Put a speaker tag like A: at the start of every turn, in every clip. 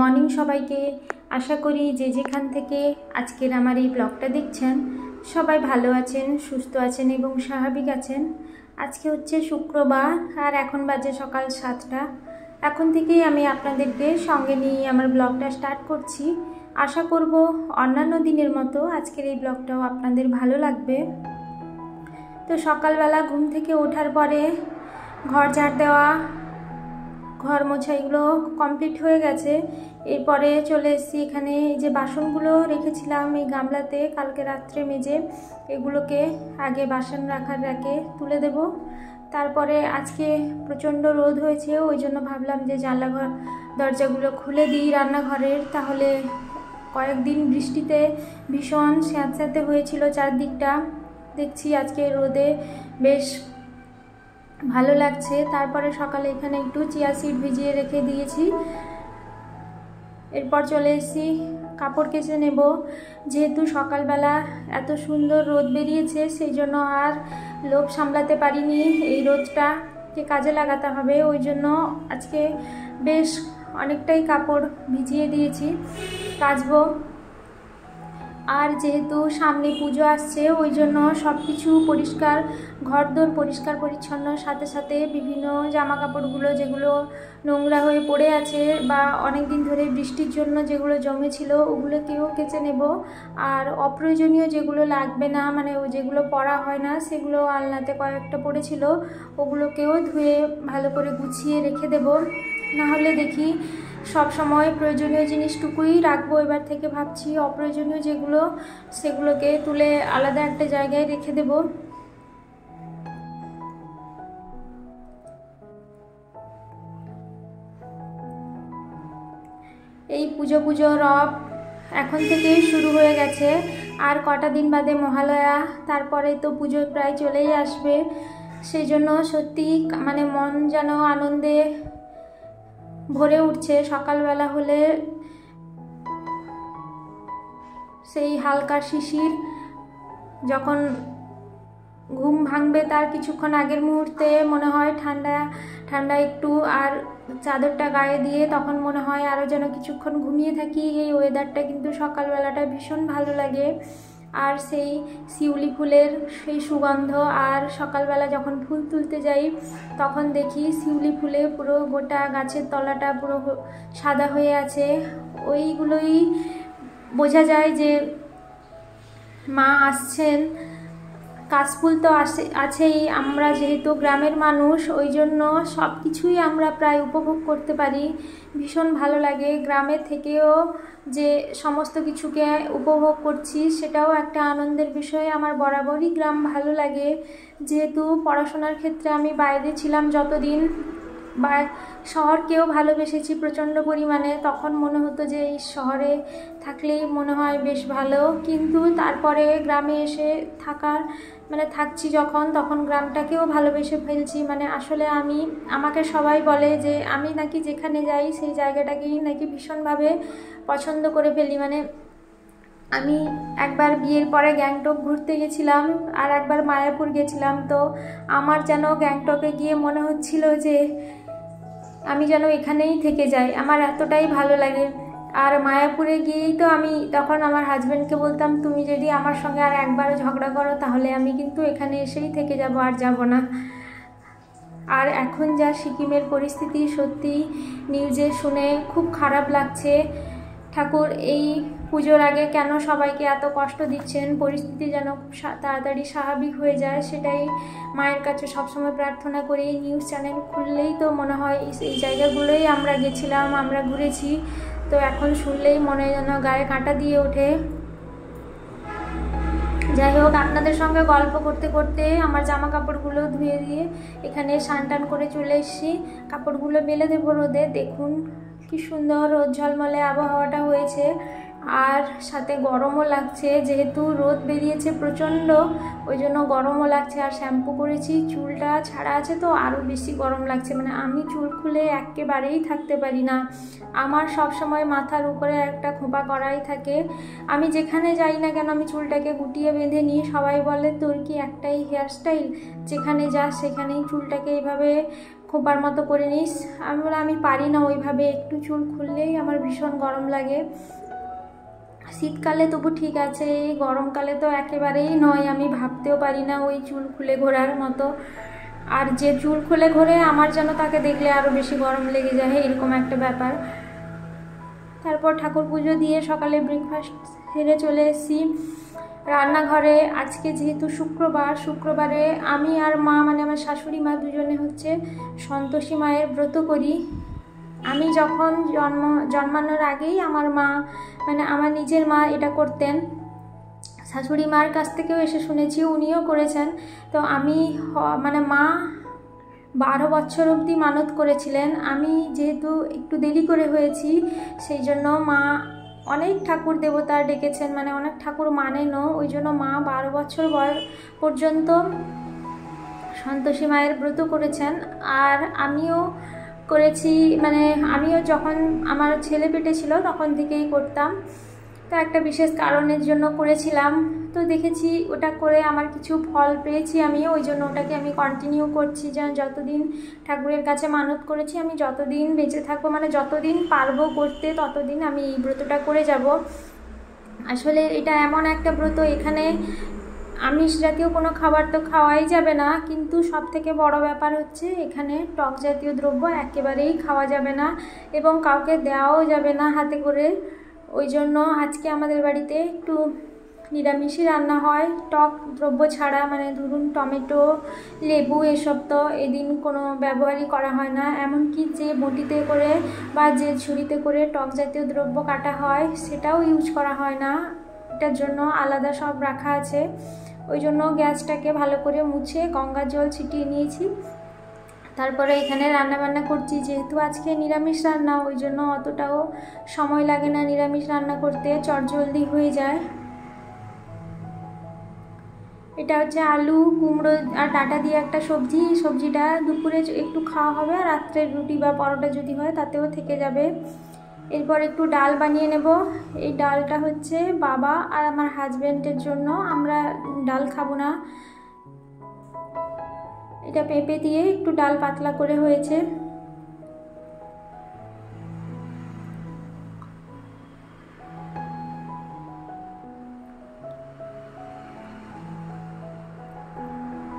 A: Morning সবাইকে। আশা করি যে যেখান থেকে আজকের আমার এই ব্লগটা দেখছেন, সবাই ভালো আছেন, সুস্থ আছেন এবং স্বাভাবিক আছেন। আজকে হচ্ছে শুক্রবার আর এখন বাজে সকাল সাতটা। এখন থেকেই আমি আপনাদেরকে সঙ্গে নিয়ে আমার ব্লগটা স্টার্ট করছি। আশা করব অন্যান্য দিনের মতো আজকের এই ব্লগটাও আপনাদের ভালো লাগবে। তো সকালবেলা ঘুম থেকে ওঠার পরে ঘর ঝাড় দেওয়া, ঘর মোছা এগুলো কমপ্লিট হয়ে গেছে। এরপরে চলে এসেছি এখানে, এই যে বাসনগুলো রেখেছিলাম এই গামলাতে, কালকে রাত্রে মেজে, এগুলোকে আগে বাসন রাখার র্যাকে তুলে দেব। তারপরে আজকে প্রচণ্ড রোদ হয়েছে, ওই জন্য ভাবলাম যে জানলা ঘর দরজাগুলো খুলে দিই রান্নাঘরের। তাহলে কয়েকদিন বৃষ্টিতে ভীষণ স্যাঁতস্যাঁতে হয়েছিল চারদিকটা। দেখছি আজকে রোদে বেশ ভালো লাগছে। তারপরে সকালে এখানে একটু চিয়া সিড ভিজিয়ে রেখে দিয়েছি। এরপর চলে এসেছি, কাপড় কেচে নেব। যেহেতু সকালবেলা এত সুন্দর রোদ বেরিয়েছে, সেই জন্য আর লোভ সামলাতে পারিনি এই রোদটাকে কাজে লাগাতে হবে, ওই জন্য আজকে বেশ অনেকটাই কাপড় ভিজিয়ে দিয়েছি। কাচবো। আর যেহেতু সামনে পুজো আসছে, ওই জন্য সব কিছু পরিষ্কার, ঘরদোর পরিষ্কার পরিচ্ছন্ন, সাথে সাথে বিভিন্ন জামা কাপড়গুলো যেগুলো নোংরা হয়ে পড়ে আছে বা অনেক দিন ধরে বৃষ্টির জন্য যেগুলো জমেছিল ওগুলোকেও কেচে নেব। আর অপ্রয়োজনীয় যেগুলো লাগবে না মানে যেগুলো পরা হয় না, সেগুলো আলনাতে কয়েকটা পড়েছিল, ওগুলোকেও ধুয়ে ভালো করে গুছিয়ে রেখে দেব। নাহলে দেখি সব সময় প্রয়োজনীয় জিনিসটুকুই রাখব এবার থেকে ভাবছি, অপ্রয়োজনীয় যেগুলো সেগুলোকে তুলে আলাদা একটা জায়গায় রেখে দেব। এই পুজো পুজো রব এখন থেকেই শুরু হয়ে গেছে। আর কটা দিন বাদে মহালয়া তারপরে তো পুজো প্রায় চলেই আসবে। সেই জন্য সত্যি মানে মন যেন আনন্দে ভরে উঠছে, সকালবেলা হলে সেই হালকা শিশির, যখন ঘুম ভাঙবে তার কিছুক্ষণ আগের মুহূর্তে মনে হয় ঠান্ডা ঠান্ডা একটু আর চাদরটা গায়ে দিয়ে তখন মনে হয় আরও যেন কিছুক্ষণ ঘুমিয়ে থাকি। এই ওয়েদারটা কিন্তু সকালবেলাটা ভীষণ ভালো লাগে। আর সেই শিউলি ফুলের সেই সুগন্ধ আর সকালবেলা যখন ফুল তুলতে যাই, তখন দেখি শিউলি ফুলে পুরো গোটা গাছের তলাটা পুরো সাদা হয়ে আছে। ওইগুলোই বোঝা যায় যে মা আসছেন কাশফুল তো আসে, আছেই। আমরা যেহেতু গ্রামের মানুষ ওই জন্য সব কিছুই আমরা প্রায় উপভোগ করতে পারি। ভীষণ ভালো লাগে। গ্রামের থেকেও যে সমস্ত কিছুকে উপভোগ করছি, সেটাও একটা আনন্দের বিষয়। আমার বরাবরই গ্রাম ভালো লাগে। যেহেতু পড়াশোনার ক্ষেত্রে আমি বাইরে ছিলাম যতদিন, বা শহরকেও ভালোবেসেছি প্রচণ্ড পরিমাণে, তখন মনে হতো যে এই শহরে থাকলেই মনে হয় বেশ ভালো। কিন্তু তারপরে গ্রামে এসে থাকার মানে থাকছি যখন, তখন গ্রামটাকেও ভালোবেসে ফেলছি। মানে আসলে আমি, আমাকে সবাই বলে যে আমি নাকি যেখানে যাই, সেই জায়গাটাকেই নাকি ভীষণভাবে পছন্দ করে ফেলি। মানে আমি একবার বিয়ের পরে গ্যাংটক ঘুরতে গেছিলাম আর একবার মায়াপুর গেছিলাম। তো আমার যেন গ্যাংটকে গিয়ে মনে হচ্ছিল যে আমি যেন এখানেই থেকে যাই। আমার এতটাই ভালো লাগে। আর মায়াপুরে গিয়েই তো আমি তখন আমার হাজব্যান্ডকে বলতাম, তুমি যদি আমার সঙ্গে আর একবারও ঝগড়া করো, তাহলে আমি কিন্তু এখানে এসেই থেকে যাব, আর যাব না। আর এখন যা সিকিমের পরিস্থিতি, সত্যি নিউজে শুনে খুব খারাপ লাগছে। ঠাকুর, এই পুজোর আগে কেন সবাইকে এত কষ্ট দিচ্ছেন? পরিস্থিতি যেন তাড়াতাড়ি স্বাভাবিক হয়ে যায়, সেটাই মায়ের কাছে সবসময় প্রার্থনা করি। নিউজ চ্যানেল খুললেই তো মনে হয় এই জায়গাগুলোই আমরা গেছিলাম, আমরা ঘুরেছি। তো এখন শুনলেই মনে যেন গায়ে কাঁটা দিয়ে ওঠে। যাই হোক, আপনাদের সঙ্গে গল্প করতে করতে আমার জামা কাপড়গুলো ধুয়ে দিয়ে এখানে টান করে চলে এসেছি। কাপড়গুলো মেলে দেবো রোদে। দেখুন কি সুন্দর রোদ ঝলমলে আবহাওয়াটা হয়েছে। আর সাথে গরমও লাগছে, যেহেতু রোদ বেরিয়েছে প্রচণ্ড, ওই জন্য গরমও লাগছে। আর শ্যাম্পু করেছি, চুলটা ছাড়া আছে তো, আরও বেশি গরম লাগছে। মানে আমি চুল খুলে একেবারেই থাকতে পারি না। আমার সব সময় মাথার উপরে একটা খোঁপা করাই থাকে। আমি যেখানে যাই না কেন, আমি চুলটাকে গুটিয়ে বেঁধে নিই। সবাই বলে, তোর কি একটাই হেয়ারস্টাইল যেখানে যাস সেখানেই চুলটাকে এইভাবে খোপার মতো করে নিস। আমি বলে, আমি পারি না ওইভাবে। একটু চুল খুললেই আমার ভীষণ গরম লাগে। শীতকালে তবু ঠিক আছে, এই গরমকালে তো একেবারেই নয়, আমি ভাবতেও পারি না ওই চুল খুলে ঘোরার মতো। আর যে চুল খুলে ঘোরে, আমার যেন তাকে দেখলে আরও বেশি গরম লেগে যায়, এরকম একটা ব্যাপার। তারপর ঠাকুর পুজো দিয়ে সকালে ব্রেকফাস্ট সেরে চলে এসেছি। রান্নাঘরে আজকে যেহেতু শুক্রবার, শুক্রবারে আমি আর মা মানে আমার শাশুড়ি মা দুজনে হচ্ছে সন্তোষী মায়ের ব্রত করি। আমি যখন জন্ম, জন্মানোর আগেই আমার মা মানে আমার নিজের মা এটা করতেন। শাশুড়ি মার কাছ থেকেও এসে শুনেছি, উনিও করেছেন। তো আমি মানে মা বারো বছর অবধি মানত করেছিলেন। আমি যেহেতু একটু দেরি করে হয়েছি, সেই জন্য মা অনেক ঠাকুর দেবতা ডেকেছেন মানে অনেক ঠাকুর মানেনও। ওই জন্য মা বারো বছর বয়স পর্যন্ত সন্তোষী মায়ের ব্রত করেছেন। আর আমিও করেছি মানে আমিও যখন আমার ছেলে পেটে ছিল তখন থেকেই করতাম। তো একটা বিশেষ কারণের জন্য করেছিলাম। তো দেখেছি ওটা করে আমার কিছু ফল পেয়েছি আমি, ওই জন্য ওটাকে আমি কন্টিনিউ করছি। যেন যতদিন ঠাকুরের কাছে মানত করেছি, আমি যতদিন বেঁচে থাকব মানে যতদিন পারব করতে, ততদিন আমি এই ব্রতটা করে যাব। আসলে এটা এমন একটা ব্রত, এখানে আমিষ জাতীয় কোনো খাবার তো খাওয়াই যাবে না, কিন্তু সব থেকে বড় ব্যাপার হচ্ছে এখানে টক জাতীয় দ্রব্য একেবারেই খাওয়া যাবে না এবং কাউকে দেওয়াও যাবে না হাতে করে। ওই জন্য আজকে আমাদের বাড়িতে একটু নিরামিষই রান্না হয়। টক দ্রব্য ছাড়া মানে ধরুন টমেটো, লেবু এসব তো এদিন কোনো ব্যবহারই করা হয় না। এমনকি যে বটিতে করে বা যে ছুরিতে করে টক জাতীয় দ্রব্য কাটা হয়, সেটাও ইউজ করা হয় না। এটার জন্য আলাদা সব রাখা আছে। ওই জন্য গ্যাসটাকে ভালো করে মুছে, গঙ্গার জল ছিটিয়ে নিয়েছি। তারপরে এখানে রান্না বান্না করছি, যেহেতু আজকে নিরামিষ রান্না ওই জন্য অতটাও সময় লাগে না নিরামিষ রান্না করতে চটজলদি হয়ে যায়। এটা হচ্ছে আলু, কুমড়ো আর ডাটা দিয়ে একটা সবজি। সবজিটা দুপুরে একটু খাওয়া হবে, আর রাত্রে রুটি বা পরোটা যদি হয়, তাতেও থেকে যাবে। এরপর একটু ডাল বানিয়ে নেব। এই ডালটা হচ্ছে বাবা আর আমার হাজব্যান্ডের জন্য। আমরা ডাল খাব না। এটা পেঁপে দিয়ে একটু ডাল পাতলা করে হয়েছে।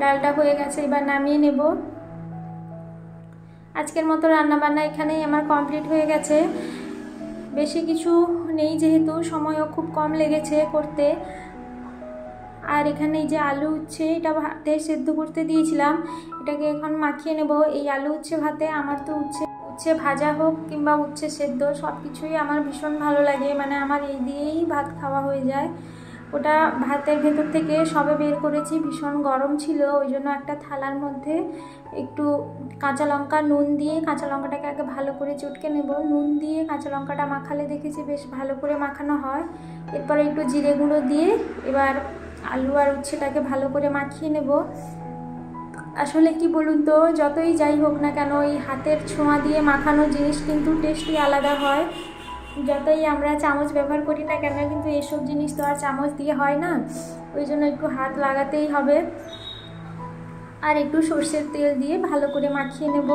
A: ডালটা হয়ে গেছে, এবার নামিয়ে নেব। আজকের মতো রান্নাবান্না এখানেই আমার কমপ্লিট হয়ে গেছে। বেশি কিছু নেই যেহেতু, সময়ও খুব কম লেগেছে করতে। আর এখানে এই যে আলু উচ্ছে, এটা ভাতে সেদ্ধ করতে দিয়েছিলাম। এটাকে এখন মাখিয়ে নেব। এই আলু উচ্ছে ভাতে আমার তো উচ্ছে উচ্ছে ভাজা হোক কিংবা উচ্ছে সেদ্ধ সব কিছুই আমার ভীষণ ভালো লাগে। মানে আমার এই দিয়েই ভাত খাওয়া হয়ে যায়। ওটা ভাতের ভেতর থেকে সবে বের করেছি, ভীষণ গরম ছিল ওই জন্য একটা থালার মধ্যে একটু কাঁচা লঙ্কা, নুন দিয়ে কাঁচা লঙ্কাটাকে আগে ভালো করে চটকে নেব। নুন দিয়ে কাঁচা লঙ্কাটা মাখালে দেখেছি বেশ ভালো করে মাখানো হয়। এরপরে একটু জিরে গুঁড়ো দিয়ে এবার আলু আর উচ্ছেটাকে ভালো করে মাখিয়ে নেব। আসলে কি বলুন তো, যতই যাই হোক না কেন, এই হাতের ছোঁয়া দিয়ে মাখানো জিনিস কিন্তু টেস্টই আলাদা হয়। যতই আমরা চামচ ব্যবহার করি না কেন, কিন্তু এসব জিনিস তো আর চামচ দিয়ে হয় না। ওই জন্য একটু হাত লাগাতেই হবে। আর একটু সর্ষের তেল দিয়ে ভালো করে মাখিয়ে নেব।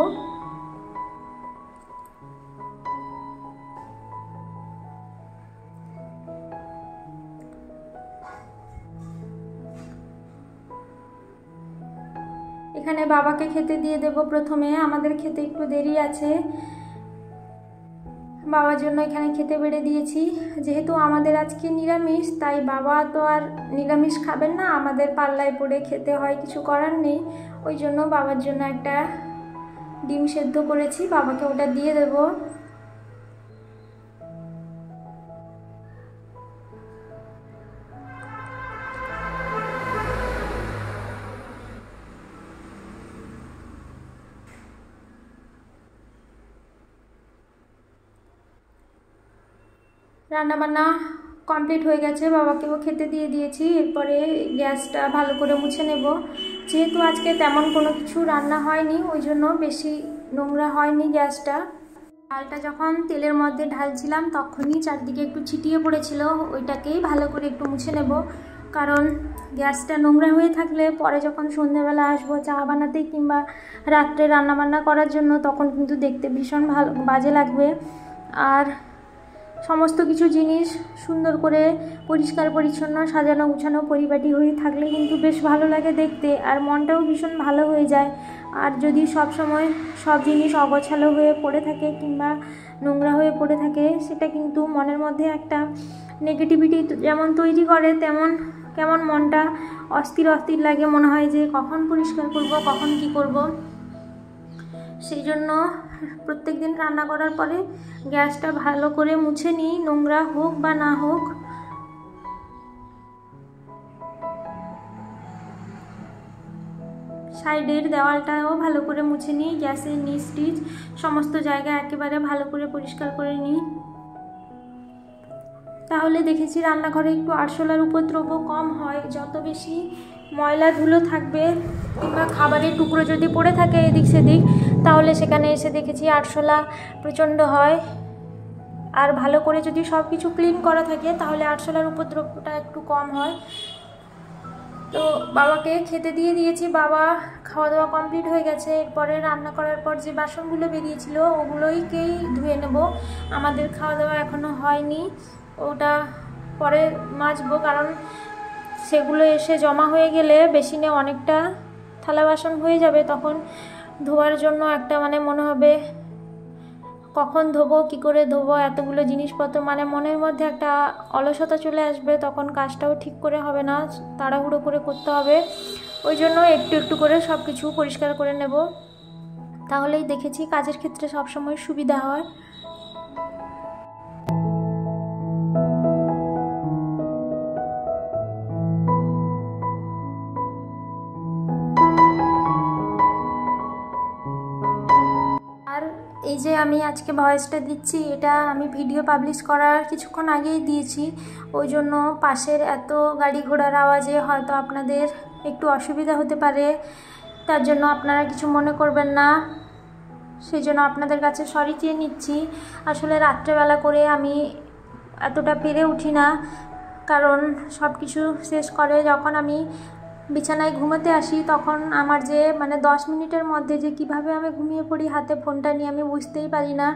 A: এখানে বাবাকে খেতে দিয়ে দেব প্রথমে। আমাদের খেতে একটু দেরি আছে। বাবার জন্য এখানে খেতে বেড়ে দিয়েছি। যেহেতু আমাদের আজকে নিরামিষ, তাই বাবা তো আর নিরামিষ খাবেন না। আমাদের পাল্লায় পড়ে খেতে হয়, কিছু করার নেই। ওই জন্য বাবার জন্য একটা ডিম সেদ্ধ করেছি। বাবাকে ওটা দিয়ে দেবো। রান্নাবান্না কমপ্লিট হয়ে গেছে বাবাকেও খেতে দিয়ে দিয়েছি। এরপরে গ্যাসটা ভালো করে মুছে নেব। যেহেতু আজকে তেমন কোনো কিছু রান্না হয়নি, ওই জন্য বেশি নোংরা হয়নি গ্যাসটা। ডালটা যখন তেলের মধ্যে ঢালছিলাম, তখনই চারদিকে একটু ছিটিয়ে পড়েছিল। ওইটাকেই ভালো করে একটু মুছে নেব। কারণ গ্যাসটা নোংরা হয়ে থাকলে পরে যখন সন্ধ্যেবেলা আসব চা বানাতে কিংবা রাত্রে রান্নাবান্না করার জন্য, তখন কিন্তু দেখতে ভীষণ ভালো, বাজে লাগবে। আর সমস্ত কিছু জিনিস সুন্দর করে পরিষ্কার, পরিচ্ছন্ন, সাজানো, গুছানো, পরিপাটি হয়ে থাকলে কিন্তু বেশ ভালো লাগে দেখতে। আর মনটাও ভীষণ ভালো হয়ে যায়। আর যদি সব সময় সব জিনিস অগোছালো হয়ে পড়ে থাকে কিংবা নোংরা হয়ে পড়ে থাকে, সেটা কিন্তু মনের মধ্যে একটা নেগেটিভিটি যেমন তৈরি করে, তেমন কেমন মনটা অস্থির অস্থির লাগে। মনে হয় যে কখন পরিষ্কার করব, কখন কি করব? সেই জন্য প্রত্যেক দিন রান্না করার পরে গ্যাসটা ভালো করে মুছে নিই, নোংরা হোক বা না হোক। সাইডের দেওয়ালটাও ভালো করে মুছে নিই, গ্যাসের নিচ টিচ সমস্ত জায়গা একেবারে ভালো করে পরিষ্কার করে নিই। তাহলে দেখেছি রান্নাঘরে একটু আরশোলার উপদ্রব কম হয়, যত বেশি ময়লা ধুলো থাকবে কিংবা খাবারের টুকরো যদি পড়ে থাকে এদিক সেদিক তাহলে সেখানে এসে দেখেছি আরশোলা প্রচণ্ড হয়। আর ভালো করে যদি সব কিছু ক্লিন করা থাকে, তাহলে আরশোলার উপদ্রবটা একটু কম হয়। তো বাবাকে খেতে দিয়ে দিয়েছি, বাবা খাওয়া দাওয়া কমপ্লিট হয়ে গেছে। এরপরে রান্না করার পর যে বাসনগুলো বেরিয়েছিল, ওগুলোইকেই ধুয়ে নেব। আমাদের খাওয়া দাওয়া এখনও হয়নি। ওটা পরে মাজবো, কারণ সেগুলো এসে জমা হয়ে গেলে বেসিনে অনেকটা থালা বাসন হয়ে যাবে তখন। ধোয়ার জন্য একটা মানে মনে হবে, কখন ধোবো, কি করে ধোবো, এতগুলো জিনিসপত্র মানে মনের মধ্যে একটা অলসতা চলে আসবে, তখন কাজটাও ঠিক করে হবে না, তাড়াহুড়ো করে করতে হবে। ওই জন্য একটু একটু করে সব কিছু পরিষ্কার করে নেব। তাহলেই দেখেছি কাজের ক্ষেত্রে সবসময় সুবিধা হয়। এই যে আমি আজকে ভয়েসটা দিচ্ছি, এটা আমি ভিডিও পাবলিশ করার কিছুক্ষণ আগেই দিয়েছি। ওই জন্য পাশের এত গাড়ি ঘোড়ার আওয়াজে হয়তো আপনাদের একটু অসুবিধা হতে পারে। তার জন্য আপনারা কিছু মনে করবেন না। সেই জন্য আপনাদের কাছে সরি চেয়ে নিচ্ছি। আসলে রাত্রেবেলা করে আমি এতটা পেরে উঠি না। কারণ সব কিছু শেষ করে যখন আমি বিছানায় ঘুমাতে আসি, তখন আমার যে মানে দশ মিনিটের মধ্যে যে কীভাবে আমি ঘুমিয়ে পড়ি হাতে ফোনটা নিয়ে আমি বুঝতেই পারি না।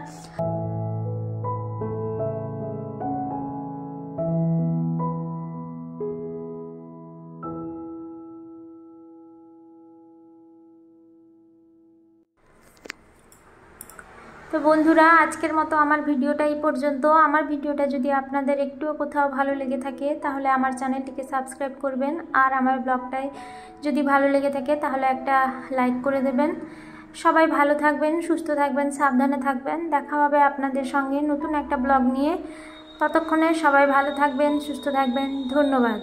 A: তো বন্ধুরা, আজকের মতো আমার ভিডিওটা এই পর্যন্ত। আমার ভিডিওটা যদি আপনাদের একটুও কোথাও ভালো লেগে থাকে, তাহলে আমার চ্যানেলটিকে সাবস্ক্রাইব করবেন আর আমার ব্লগটায় যদি ভালো লেগে থাকে, তাহলে একটা লাইক করে দেবেন। সবাই ভালো থাকবেন, সুস্থ থাকবেন, সাবধানে থাকবেন। দেখা হবে আপনাদের সঙ্গে নতুন একটা ব্লগ নিয়ে। ততক্ষণে সবাই ভালো থাকবেন, সুস্থ থাকবেন। ধন্যবাদ।